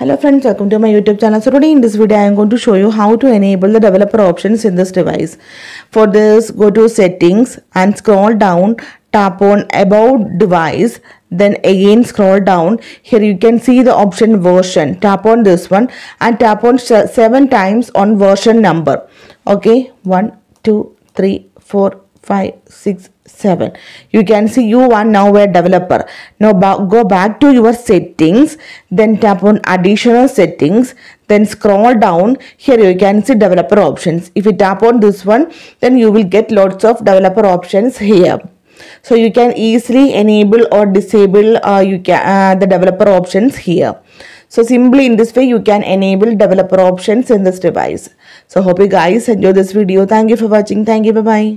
Hello friends, welcome to my YouTube channel. So today in this video I am going to show you how to enable the developer options in this device. For this go to settings and scroll down, tap on about device then again scroll down here you can see the option version tap on this one and tap on seven times on version number okay one two three four five six seven. You can see you are now a developer. Now go back to your settings then tap on additional settings then scroll down. Here you can see developer options. If you tap on this one then you will get lots of developer options here. So you can easily enable or disable uh, you can uh, the developer options here. So simply in this way you can enable developer options in this device. So hope you guys enjoy this video. Thank you for watching. Thank you. Bye bye